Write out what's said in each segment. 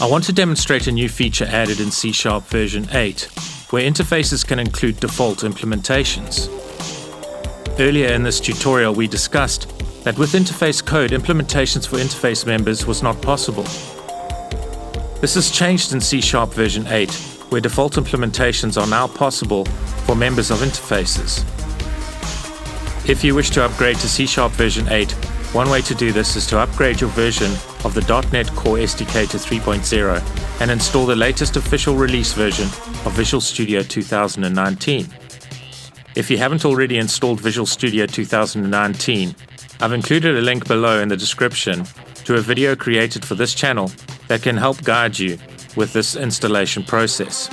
I want to demonstrate a new feature added in C Sharp version 8, where interfaces can include default implementations. Earlier in this tutorial, we discussed that with interface code, implementations for interface members was not possible. This has changed in C Sharp version 8, where default implementations are now possible for members of interfaces. If you wish to upgrade to C Sharp version 8, one way to do this is to upgrade your version of the .NET Core SDK to 3.0 and install the latest official release version of Visual Studio 2019. If you haven't already installed Visual Studio 2019, I've included a link below in the description to a video created for this channel that can help guide you with this installation process.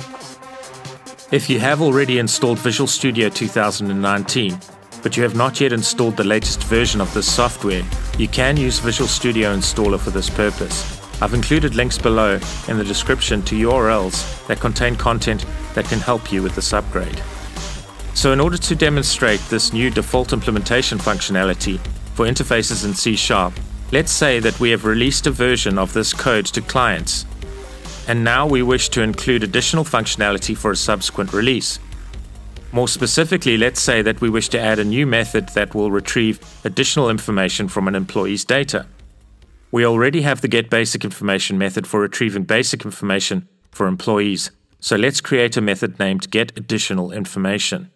If you have already installed Visual Studio 2019, but you have not yet installed the latest version of this software, you can use Visual Studio Installer for this purpose. I've included links below in the description to URLs that contain content that can help you with this upgrade. So in order to demonstrate this new default implementation functionality for interfaces in C Sharp, let's say that we have released a version of this code to clients, and now we wish to include additional functionality for a subsequent release. More specifically, let's say that we wish to add a new method that will retrieve additional information from an employee's data. We already have the getBasicInformation method for retrieving basic information for employees, so let's create a method named getAdditionalInformation.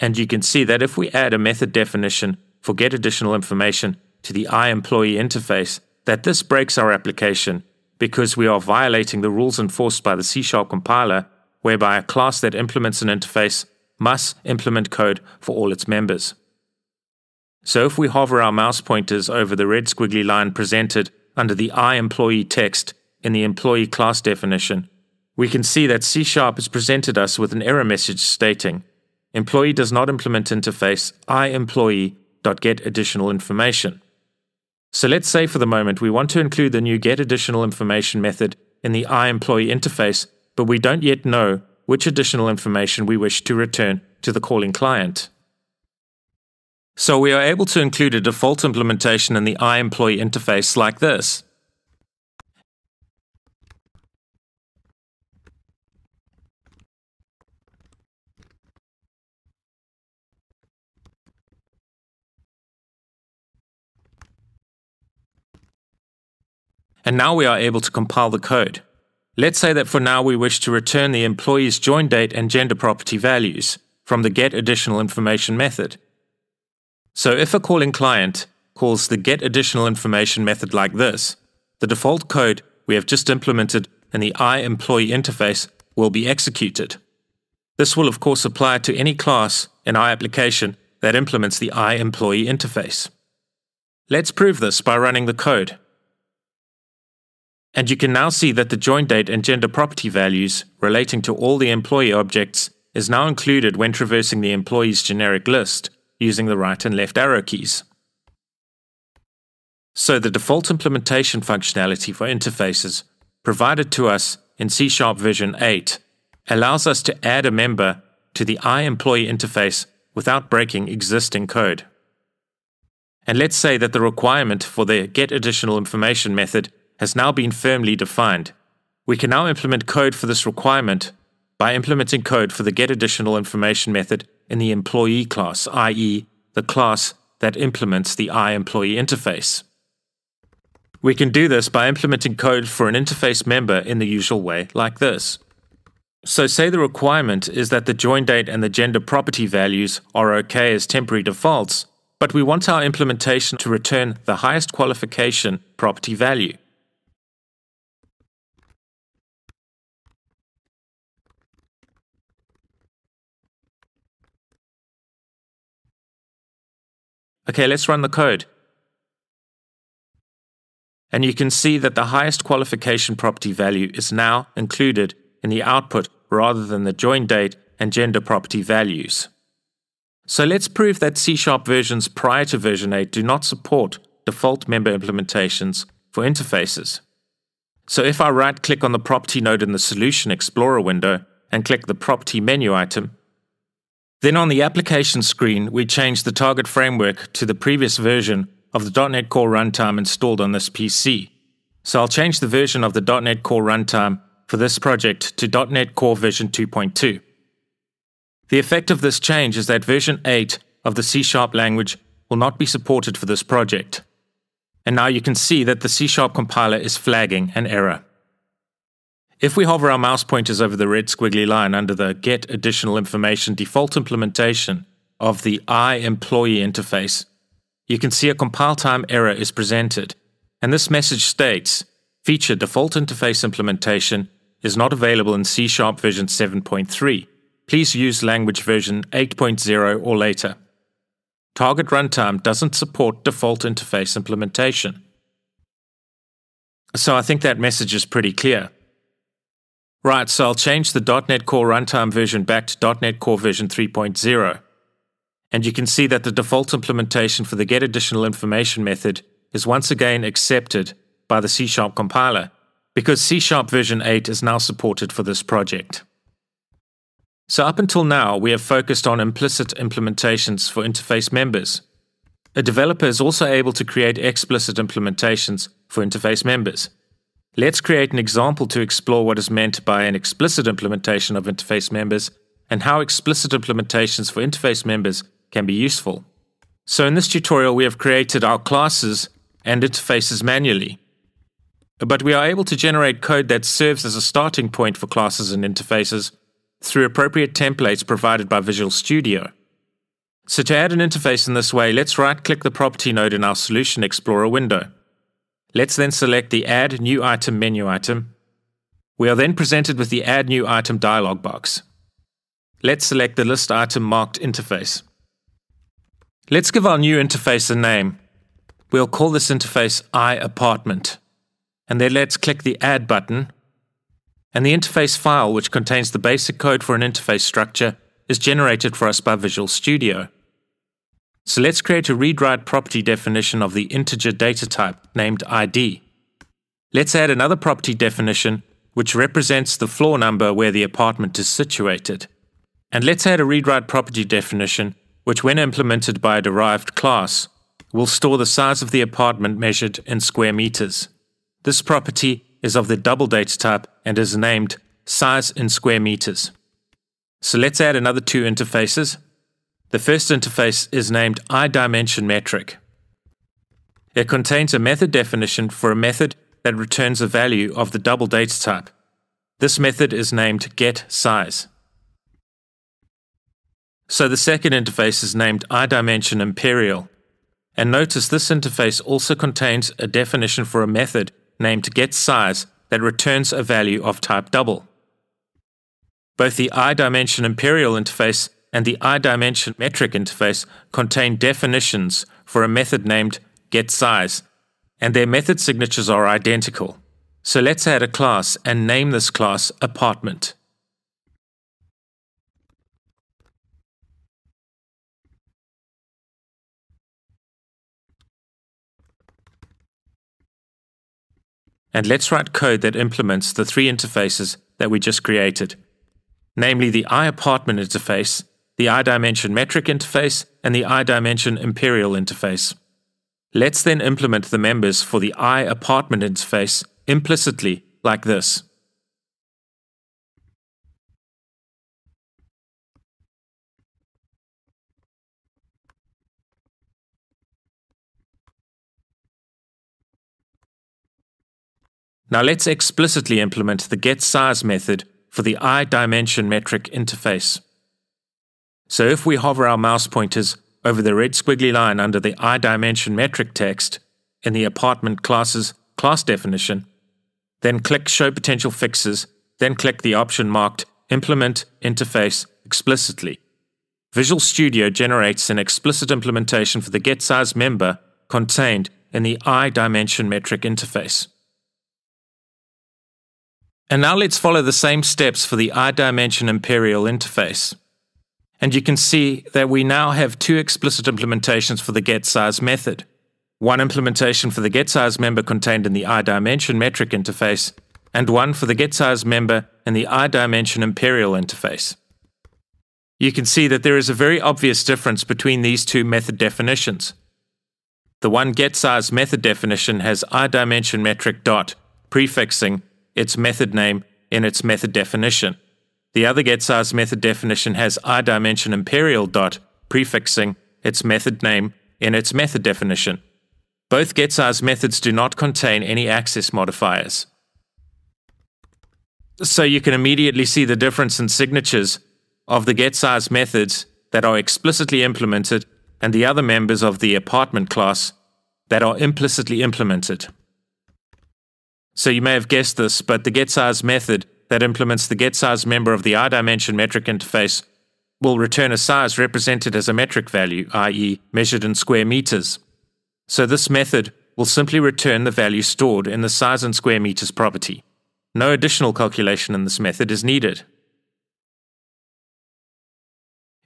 And you can see that if we add a method definition for getAdditionalInformation to the iEmployee interface, that this breaks our application because we are violating the rules enforced by the C compiler whereby a class that implements an interface must implement code for all its members. So if we hover our mouse pointers over the red squiggly line presented under the iEmployee text in the employee class definition, we can see that C Sharp has presented us with an error message stating employee does not implement interface iEmployee.get additional information. So let's say for the moment we want to include the new get additional information method in the iEmployee interface but we don't yet know which additional information we wish to return to the calling client. So we are able to include a default implementation in the iEmployee interface like this. And now we are able to compile the code. Let's say that for now we wish to return the employee's join date and gender property values from the get additional information method. So if a calling client calls the get additional information method like this, the default code we have just implemented in the iEmployee interface will be executed. This will of course apply to any class in our application that implements the iEmployee interface. Let's prove this by running the code. And you can now see that the join date and gender property values relating to all the employee objects is now included when traversing the employee's generic list using the right and left arrow keys. So the default implementation functionality for interfaces provided to us in C Sharp version 8 allows us to add a member to the iEmployee interface without breaking existing code. And let's say that the requirement for the get additional information method has now been firmly defined. We can now implement code for this requirement by implementing code for the getAdditionalInformation method in the employee class, i.e., the class that implements the iEmployee interface. We can do this by implementing code for an interface member in the usual way, like this. So say the requirement is that the join date and the gender property values are okay as temporary defaults, but we want our implementation to return the highest qualification property value. Okay, let's run the code. And you can see that the highest qualification property value is now included in the output rather than the join date and gender property values. So let's prove that C Sharp versions prior to version 8 do not support default member implementations for interfaces. So if I right click on the property node in the Solution Explorer window and click the Property menu item, then on the application screen, we change the target framework to the previous version of the .NET Core runtime installed on this PC. So I'll change the version of the .NET Core runtime for this project to .NET Core version 2.2. The effect of this change is that version 8 of the C Sharp language will not be supported for this project. And now you can see that the C Sharp compiler is flagging an error. If we hover our mouse pointers over the red squiggly line under the Get Additional Information default implementation of the iEmployee interface, you can see a compile time error is presented, and this message states, Feature default interface implementation is not available in C Sharp version 7.3. Please use language version 8.0 or later. Target runtime doesn't support default interface implementation. So I think that message is pretty clear. Right, so I'll change the .NET Core runtime version back to .NET Core version 3.0. And you can see that the default implementation for the get additional information method is once again accepted by the C Sharp compiler, because C Sharp version 8 is now supported for this project. So up until now, we have focused on implicit implementations for interface members. A developer is also able to create explicit implementations for interface members. Let's create an example to explore what is meant by an explicit implementation of interface members and how explicit implementations for interface members can be useful. So in this tutorial, we have created our classes and interfaces manually. But we are able to generate code that serves as a starting point for classes and interfaces through appropriate templates provided by Visual Studio. So to add an interface in this way, let's right-click the property node in our Solution Explorer window. Let's then select the Add New Item menu item. We are then presented with the Add New Item dialog box. Let's select the list item marked interface. Let's give our new interface a name. We'll call this interface iApartment. And then let's click the Add button. And the interface file, which contains the basic code for an interface structure, is generated for us by Visual Studio. So let's create a read-write property definition of the integer data type named ID. Let's add another property definition which represents the floor number where the apartment is situated. And let's add a read-write property definition which when implemented by a derived class will store the size of the apartment measured in square meters. This property is of the double data type and is named size in square meters. So let's add another two interfaces the first interface is named iDimensionMetric. It contains a method definition for a method that returns a value of the double data type. This method is named getSize. So the second interface is named iDimensionImperial. And notice this interface also contains a definition for a method named getSize that returns a value of type double. Both the iDimensionImperial interface and the iDimension metric interface contain definitions for a method named getSize, and their method signatures are identical. So let's add a class and name this class apartment. And let's write code that implements the three interfaces that we just created, namely the iApartment interface the iDimensionMetric interface, and the iDimensionImperial interface. Let's then implement the members for the iApartment interface implicitly like this. Now let's explicitly implement the getSize method for the iDimensionMetric interface. So if we hover our mouse pointers over the red squiggly line under the iDimensionMetric text in the apartment classes class definition, then click Show Potential Fixes, then click the option marked Implement Interface explicitly. Visual Studio generates an explicit implementation for the getSize member contained in the iDimensionMetric interface. And now let's follow the same steps for the iDimensionImperial interface. And you can see that we now have two explicit implementations for the getSize method. One implementation for the getSize member contained in the iDimensionMetric interface, and one for the getSize member in the iDimensionImperial interface. You can see that there is a very obvious difference between these two method definitions. The one getSize method definition has iDimensionMetric dot prefixing its method name in its method definition. The other getSize method definition has iDimension imperial dot prefixing its method name in its method definition. Both getSize methods do not contain any access modifiers. So you can immediately see the difference in signatures of the getSize methods that are explicitly implemented and the other members of the apartment class that are implicitly implemented. So you may have guessed this, but the getSize method that implements the getSize member of the iDimension metric interface will return a size represented as a metric value, i.e., measured in square meters. So this method will simply return the value stored in the size in square meters property. No additional calculation in this method is needed.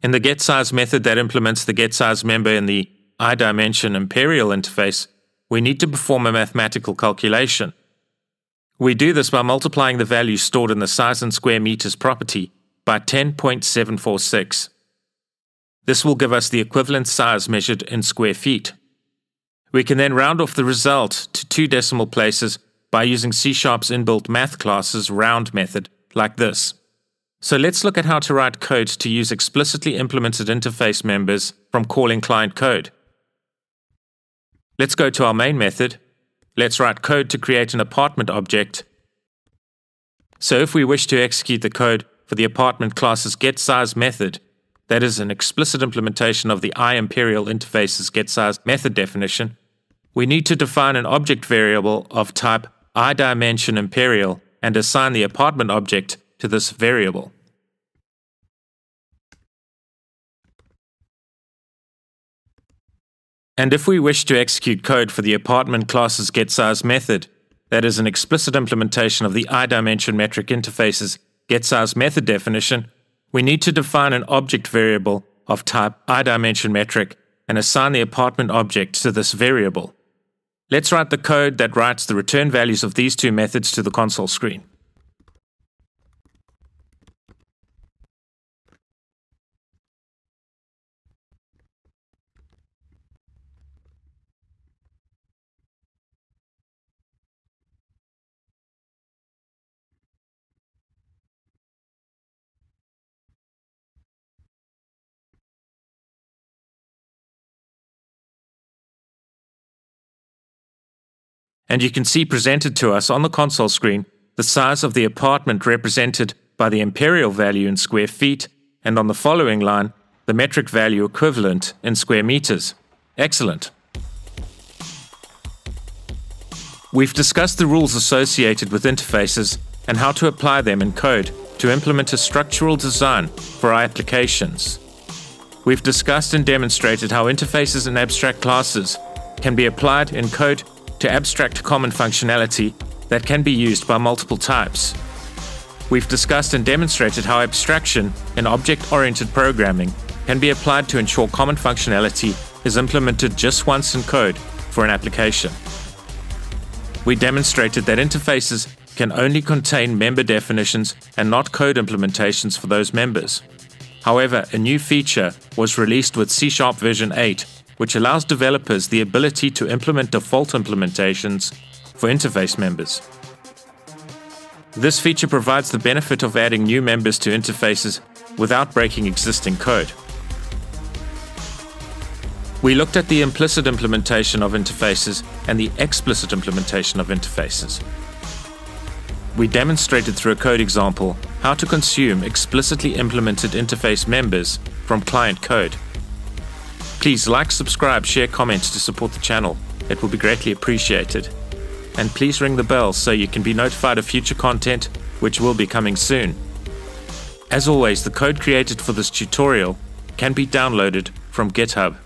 In the getSize method that implements the getSize member in the iDimension imperial interface, we need to perform a mathematical calculation. We do this by multiplying the value stored in the size in square meters property by 10.746. This will give us the equivalent size measured in square feet. We can then round off the result to two decimal places by using C Sharp's inbuilt math classes round method like this. So let's look at how to write code to use explicitly implemented interface members from calling client code. Let's go to our main method. Let's write code to create an apartment object. So if we wish to execute the code for the apartment class's getSize method, that is an explicit implementation of the iImperial interface's getSize method definition, we need to define an object variable of type iDimension imperial and assign the apartment object to this variable. And if we wish to execute code for the apartment class's getSize method, that is an explicit implementation of the iDimension metric interface's getSize method definition, we need to define an object variable of type iDimension metric and assign the apartment object to this variable. Let's write the code that writes the return values of these two methods to the console screen. And you can see presented to us on the console screen the size of the apartment represented by the imperial value in square feet, and on the following line, the metric value equivalent in square meters. Excellent. We've discussed the rules associated with interfaces and how to apply them in code to implement a structural design for our applications. We've discussed and demonstrated how interfaces and abstract classes can be applied in code to abstract common functionality that can be used by multiple types. We've discussed and demonstrated how abstraction in object-oriented programming can be applied to ensure common functionality is implemented just once in code for an application. We demonstrated that interfaces can only contain member definitions and not code implementations for those members. However, a new feature was released with C Sharp version 8 which allows developers the ability to implement default implementations for interface members. This feature provides the benefit of adding new members to interfaces without breaking existing code. We looked at the implicit implementation of interfaces and the explicit implementation of interfaces. We demonstrated through a code example how to consume explicitly implemented interface members from client code. Please like, subscribe, share, comment to support the channel. It will be greatly appreciated. And please ring the bell so you can be notified of future content, which will be coming soon. As always, the code created for this tutorial can be downloaded from GitHub.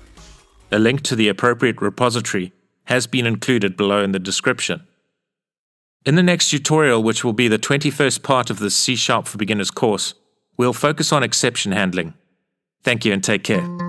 A link to the appropriate repository has been included below in the description. In the next tutorial, which will be the 21st part of the C Sharp for Beginners course, we'll focus on exception handling. Thank you and take care.